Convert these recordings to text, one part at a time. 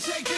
taking the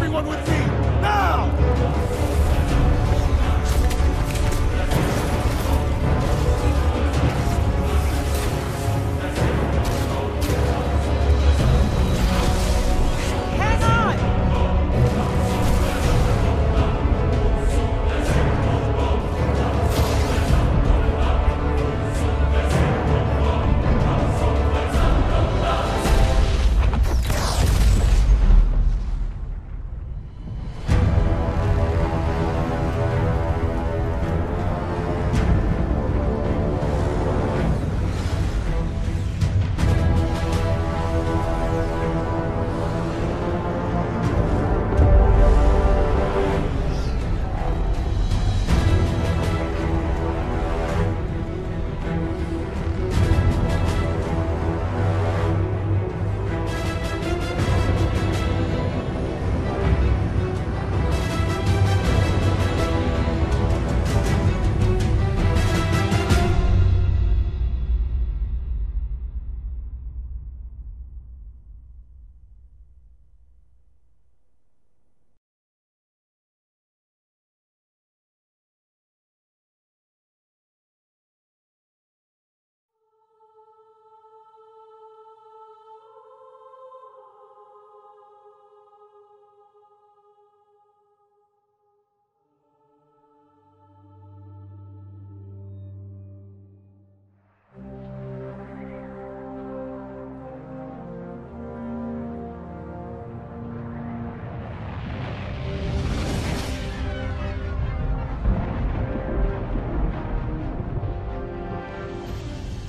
Everyone with me, now!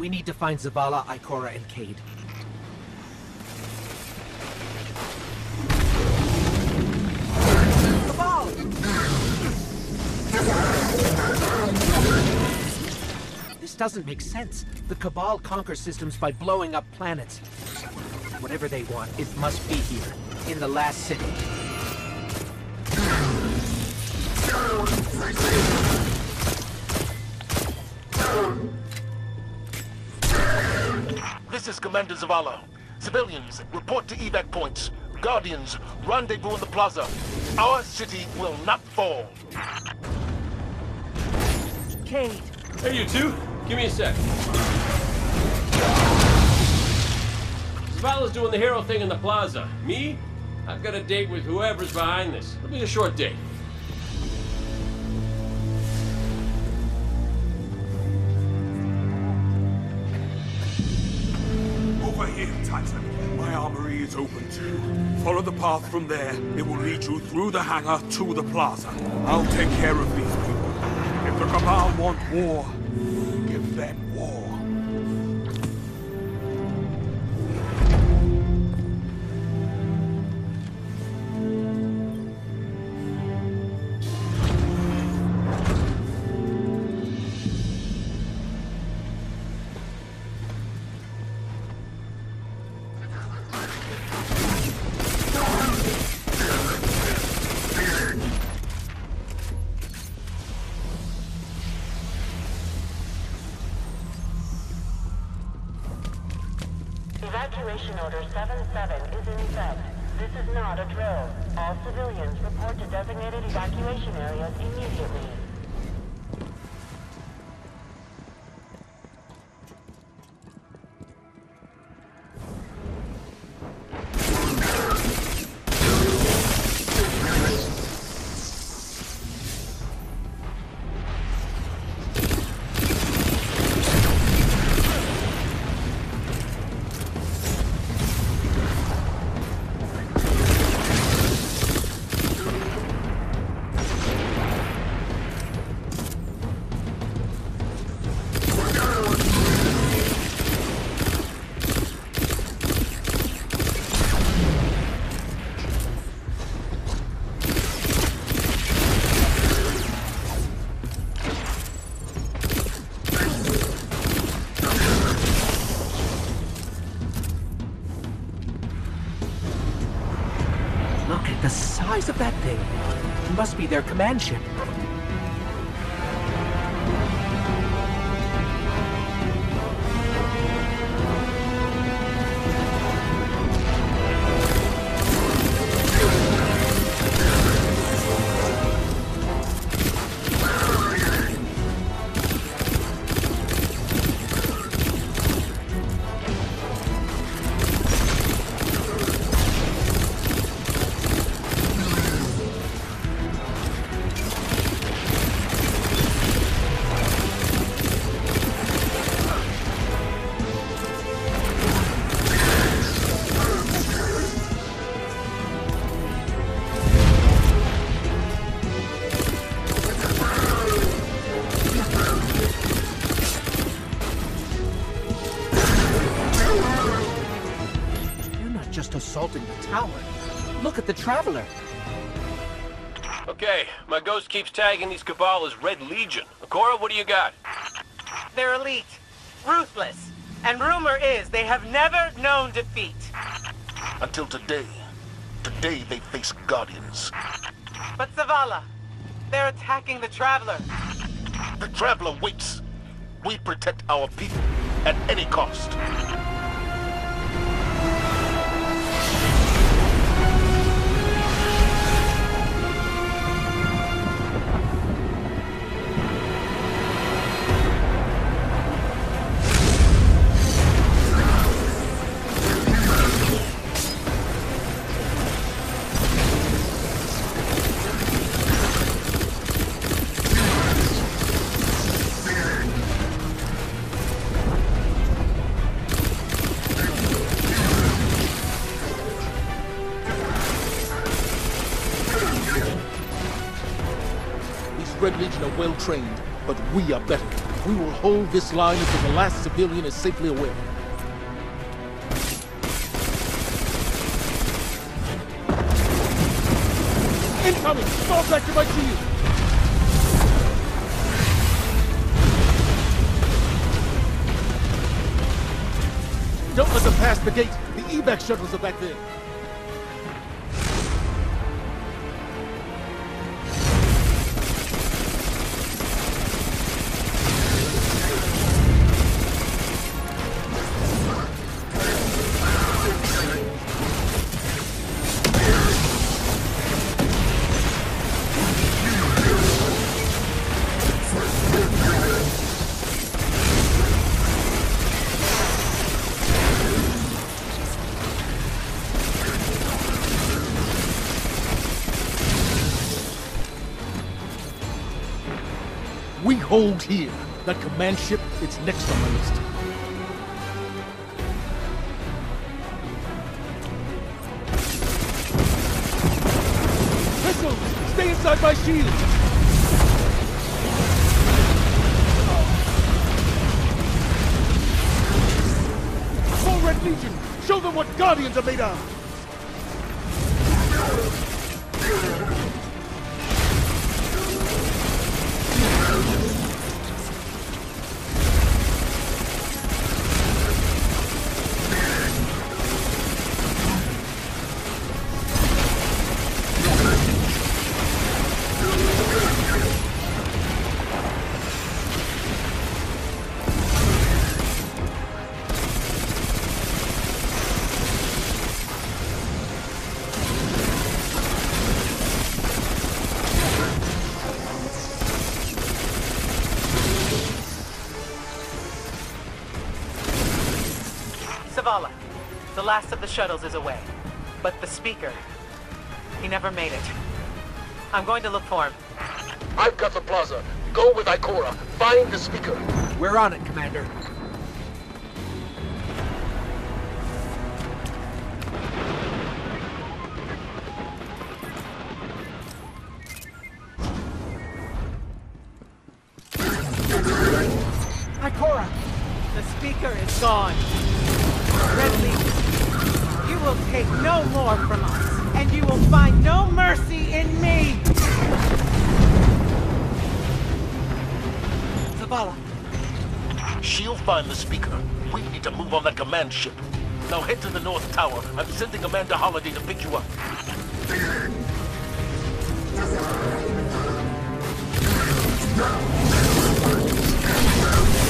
We need to find Zavala, Ikora, and Cayde. This doesn't make sense. The Cabal conquer systems by blowing up planets. Whatever they want, it must be here, in the last city. This is Commander Zavala. Civilians, report to evac points. Guardians, rendezvous in the plaza. Our city will not fall. Cayde, Hey, you two, give me a sec. Zavala's doing the hero thing in the plaza. Me? I've got a date with whoever's behind this. It'll be a short date. Is open too. Follow the path from there. It will lead you through the hangar to the plaza. I'll take care of these people. If the Cabal want war, give them war. 7-7 is in effect. This is not a drill. All civilians report to designated evacuation areas immediately. Must be their command ship. Not just assaulting the tower. Look at the Traveler. Okay, my ghost keeps tagging these Cabal as Red Legion. Ikora, what do you got? They're elite, ruthless, and rumor is they have never known defeat. Until today. Today they face Guardians. But Zavala, they're attacking the Traveler. The Traveler waits. We protect our people at any cost. Trained, but we are better. We will hold this line until the last civilian is safely away. Incoming! Back to my shield! Don't let them pass the gate. The evac shuttles are back there. Hold here. That command ship, it's next on the list. Missiles! Stay inside my shield! Legion! Show them what Guardians are made of! Last of the shuttles is away. But the speaker, he never made it. I'm going to look for him. I've got the plaza. Go with Ikora. Find the speaker. We're on it, Commander. Ikora! The speaker is gone. Take no more from us, and you will find no mercy in me! Zavala, She'll find the speaker. We need to move on that command ship. Now head to the North Tower. I'm sending Amanda Holliday to pick you up. Holliday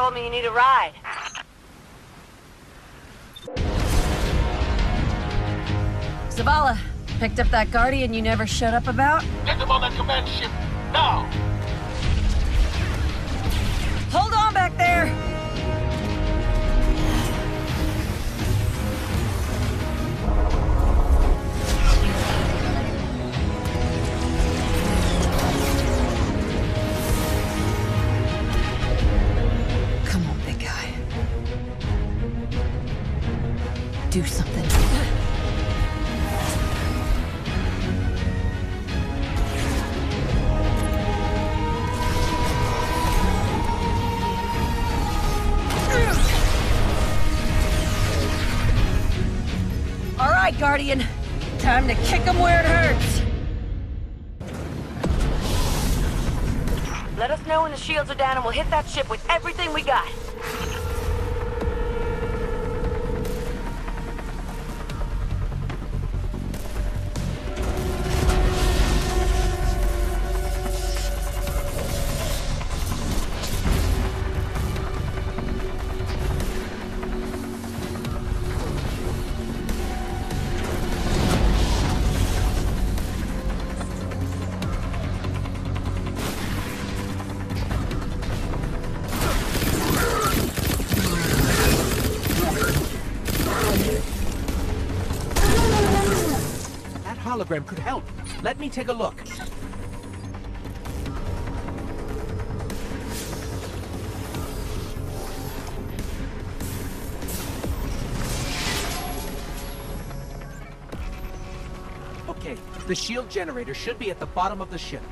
told me you need a ride. Zavala, picked up that Guardian you never shut up about? Get them on that command ship Guardian. Time to kick him where it hurts. Let us know when the shields are down and we'll hit that ship with everything we got. Hologram could help. Let me take a look. Okay, the shield generator should be at the bottom of the ship.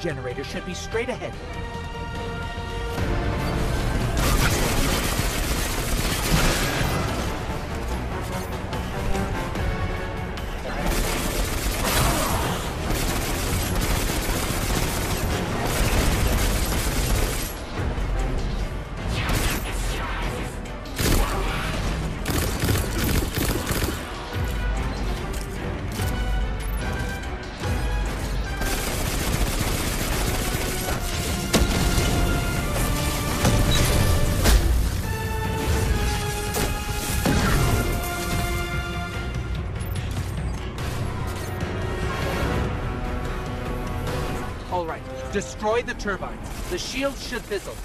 Generator should be straight ahead. Destroy the turbines. The shields should fizzle.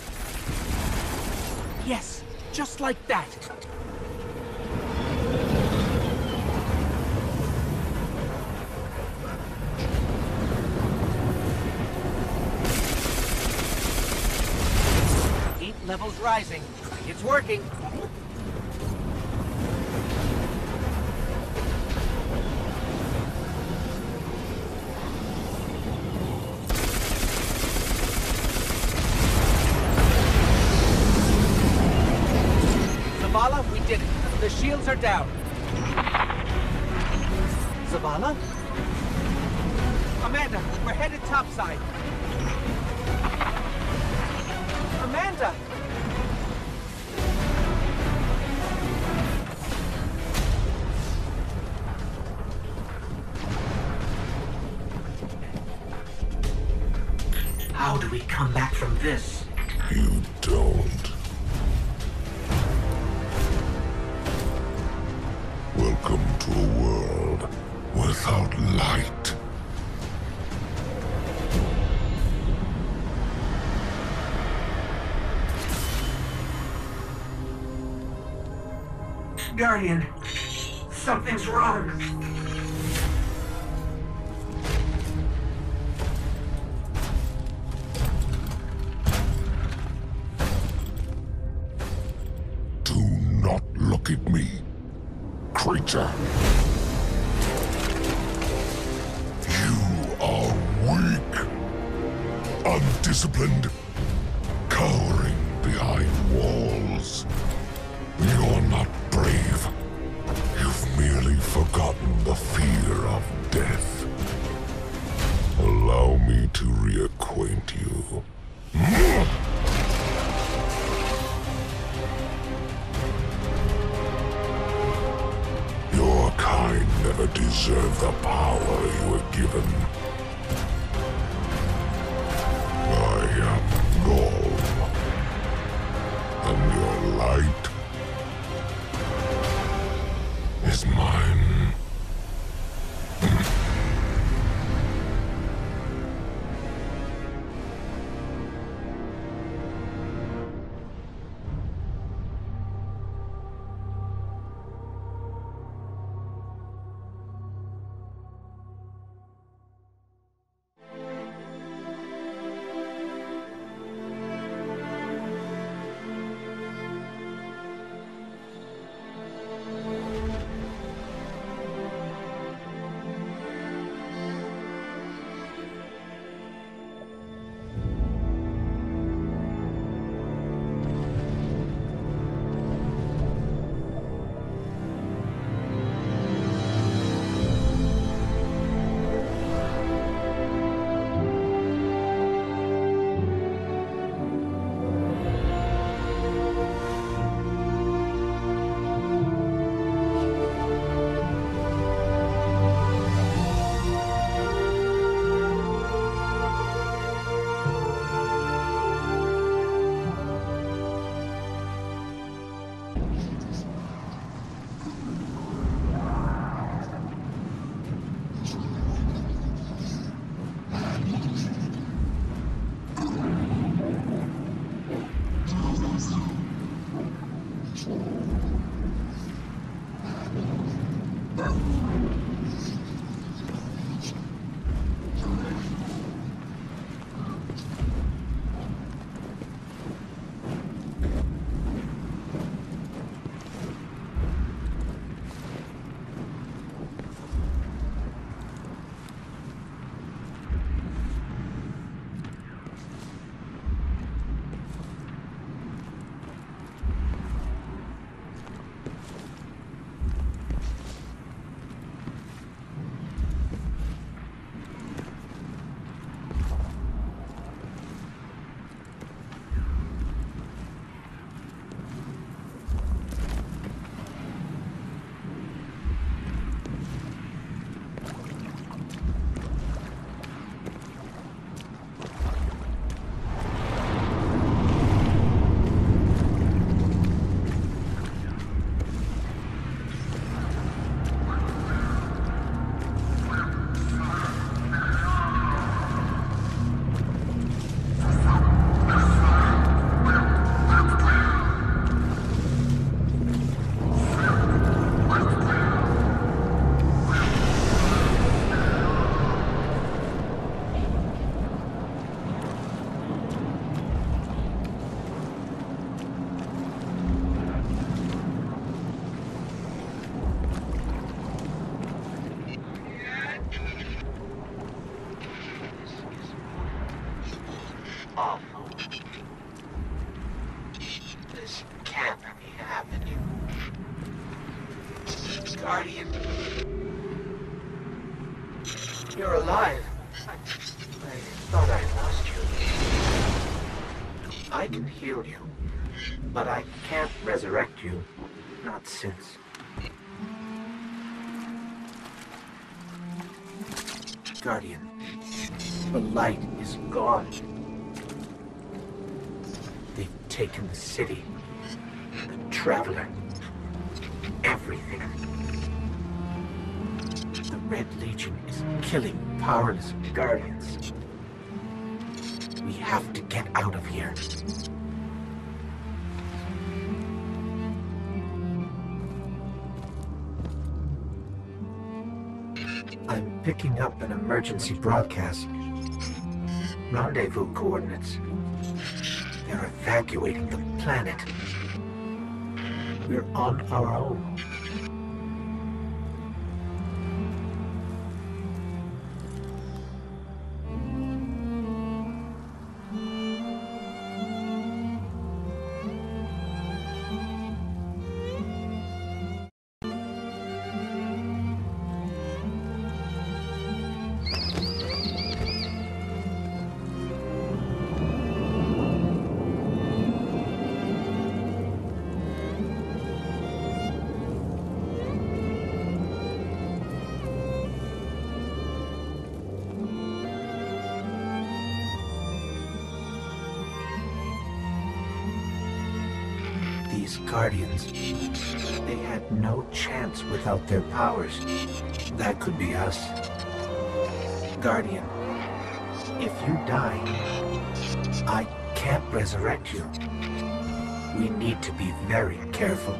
Yes, just like that. Heat levels rising. It's working. come back from this. You don't. Welcome to a world without light. Guardian, something's wrong. Guardian. You're alive. I, thought I lost you. I can heal you, but I can't resurrect you. Not since. Guardian, the light is gone. They've taken the city, the Traveler, everything. Red Legion is killing powerless Guardians. We have to get out of here. I'm picking up an emergency broadcast. Rendezvous coordinates. They're evacuating the planet. We're on our own. Guardians, they had no chance without their powers. That could be us. Guardian, if you die, I can't resurrect you. We need to be very careful.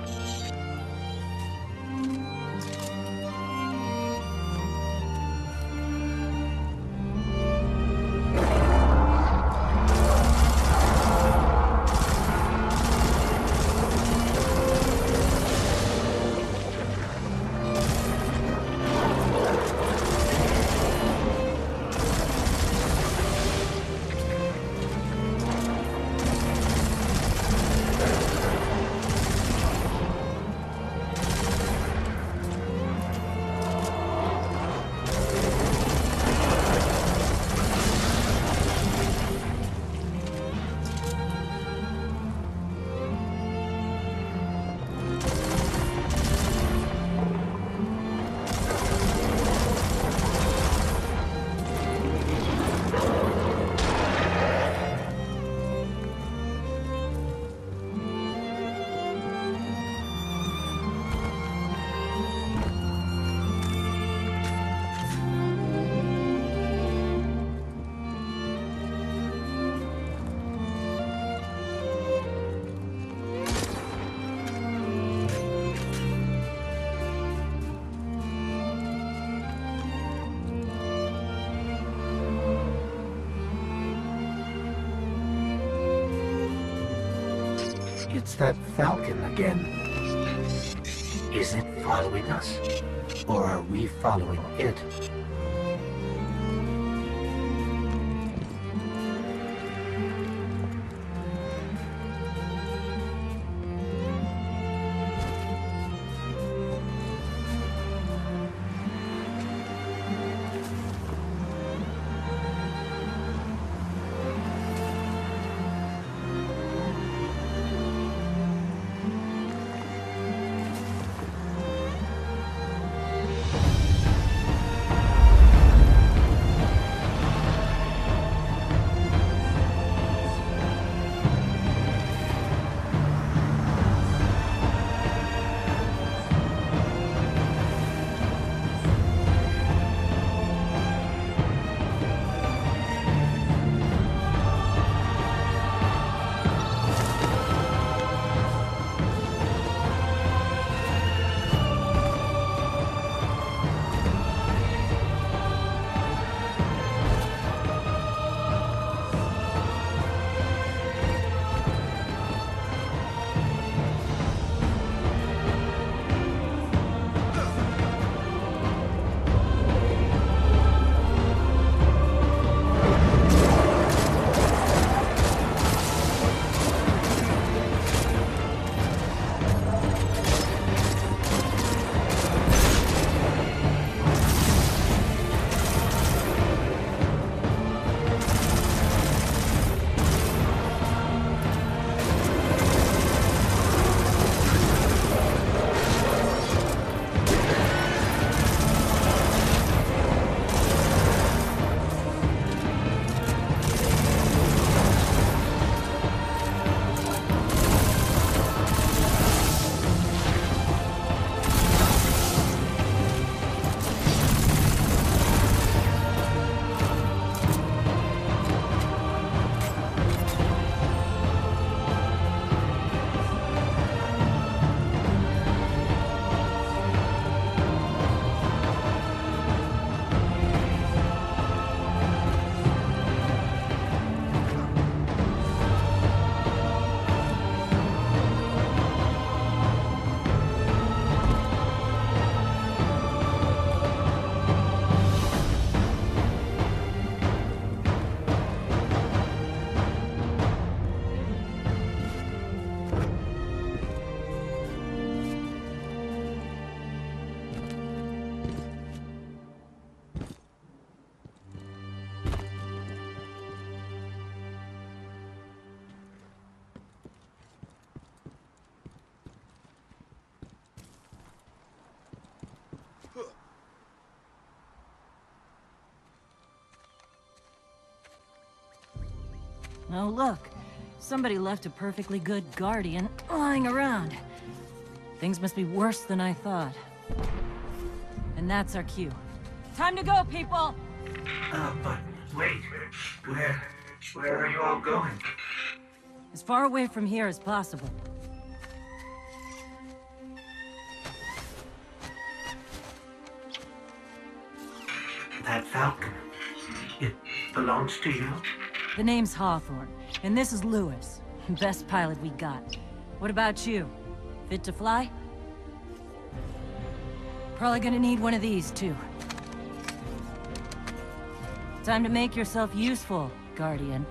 It's that Falcon again. Is it following us? Or are we following it? Oh, look. Somebody left a perfectly good guardian lying around. Things must be worse than I thought. And that's our cue. Time to go, people! Uh, but wait. Where... where are you all going? As far away from here as possible. That falcon. It belongs to you? The name's Hawthorne, and this is Louis. Best pilot we got. What about you? Fit to fly? Probably gonna need one of these, too. Time to make yourself useful, Guardian.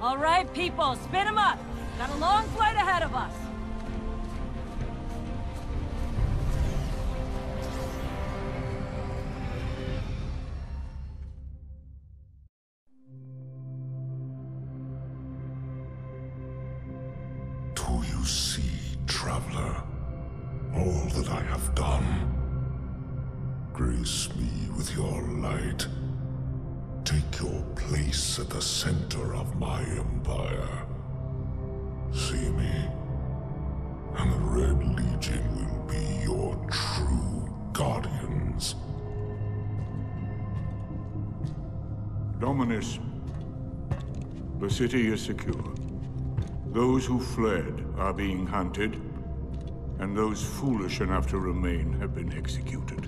All right, people, spin 'em up! Got a long flight ahead of us! Dominus, the city is secure. Those who fled are being hunted, and those foolish enough to remain have been executed.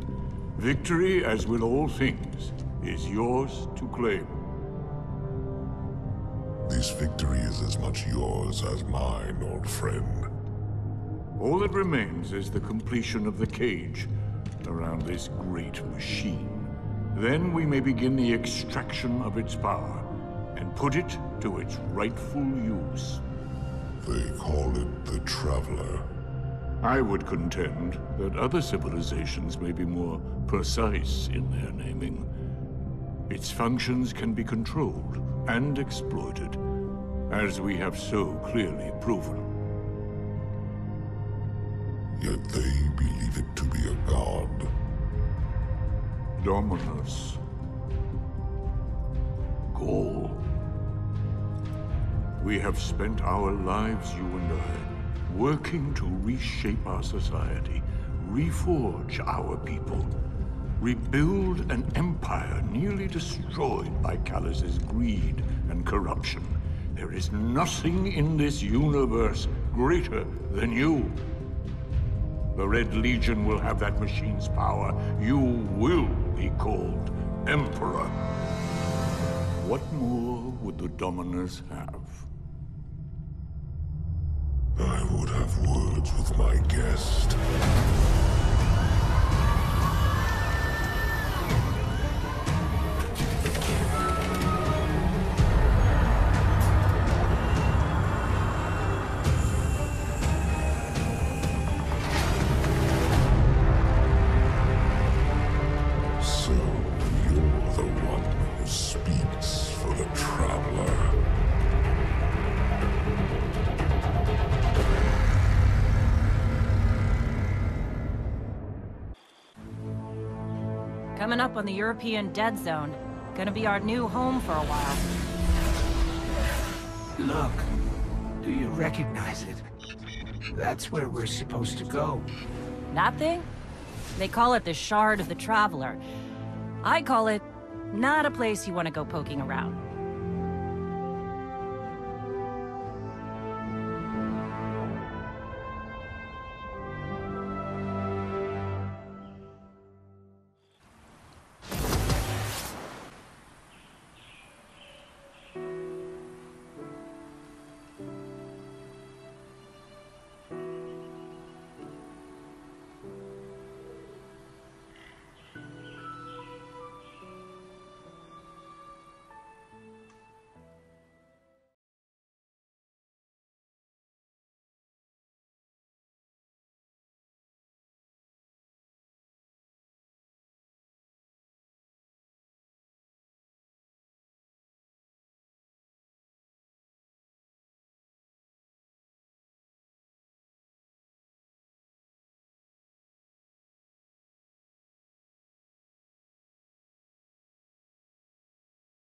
Victory, as with all things, is yours to claim. This victory is as much yours as mine, old friend. All that remains is the completion of the cage around this great machine. Then we may begin the extraction of its power and put it to its rightful use. They call it the Traveler. I would contend that other civilizations may be more precise in their naming. Its functions can be controlled and exploited, as we have so clearly proven. Yet they believe it to be a god. Dominus. Ghaul. We have spent our lives, you and I, working to reshape our society, reforge our people, rebuild an empire nearly destroyed by Calus's greed and corruption. There is nothing in this universe greater than you. The Red Legion will have that machine's power. You will be called Emperor. What more would the Dominus have? I would have words with my guest. Up on the European Dead Zone. Gonna be our new home for a while. Look. Do you recognize it? That's where we're supposed to go. That thing? They call it the Shard of the Traveler. I call it not a place you want to go poking around.